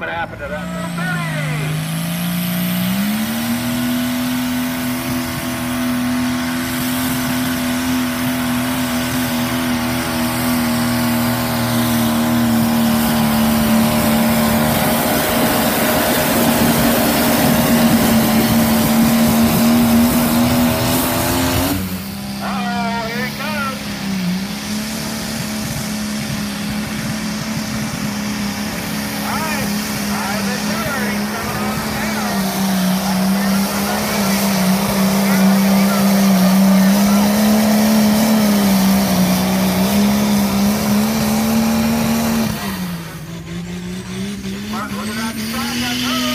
What happened to that. Quarterback, shot, got hurt.